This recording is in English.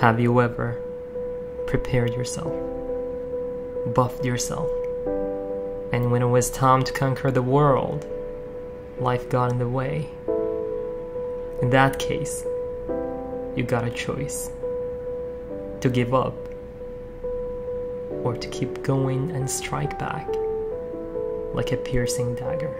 Have you ever prepared yourself, buffed yourself, and when it was time to conquer the world, life got in the way? In that case, you got a choice to give up or to keep going and strike back like a piercing dagger.